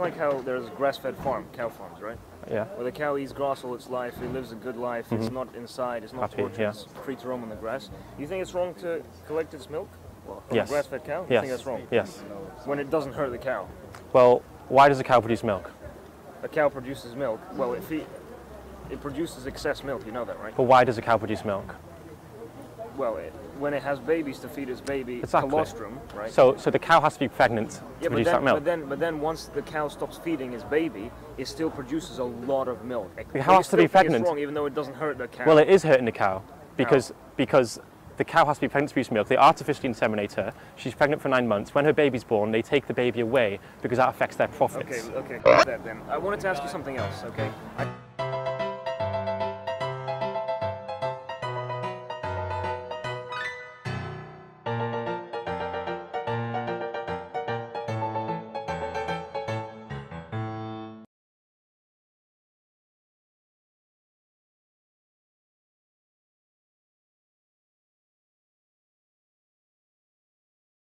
Like how there's grass-fed farm, cow farms, right? Yeah. Where the cow eats grass all its life, it lives a good life, it's not inside, it's not Mm-hmm. Happy, tortured, yeah. it's free to roam on the grass. You think it's wrong to collect its milk? Well, from Yes. a grass-fed cow? You Yes. think that's wrong? Yes. When it doesn't hurt the cow. Well, why does a cow produce milk? A cow produces milk. Well, it fe- it produces excess milk. You know that, right? But why does a cow produce milk? Well, it, when it has babies to feed its baby Exactly. colostrum, right? So, so the cow has to be pregnant to yeah, but produce then, that milk. but then, but then once the cow stops feeding its baby, it still produces a lot of milk. The cow has to be pregnant. It's wrong, even though it doesn't hurt the cow. Well, it is hurting the cow because because the cow has to be pregnant to produce milk. They artificially inseminate her. She's pregnant for nine months. When her baby's born, they take the baby away because that affects their profits. Okay, okay. That then. I wanted to ask you something else. Okay. I,